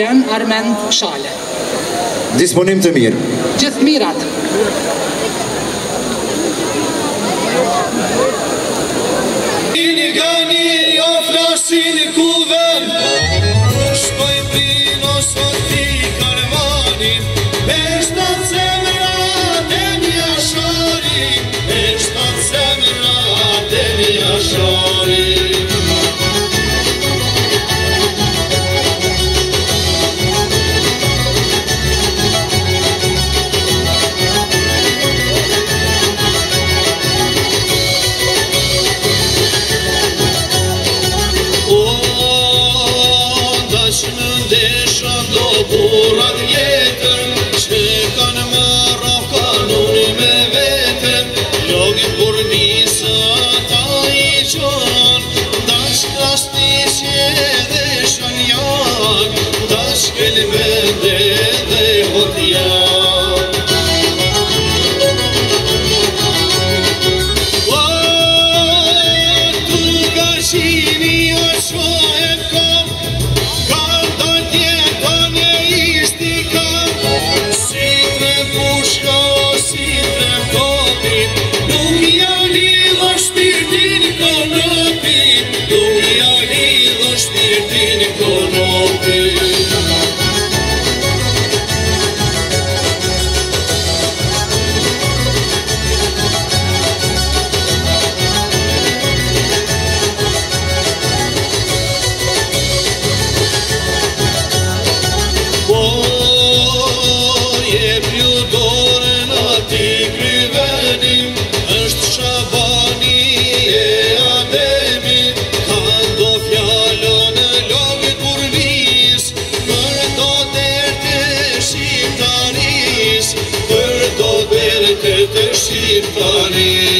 Lën Armend Shale. Disponim të mirë. Gjithë mirat. Ini gani, o urat jetën Që kanë marro kanuni me vetën Logi kur njësë ata i qonë Dash kasti që edhe dhe janë Dash këllë vende dhe hëtë O, Oaj, tu ka shi Funny.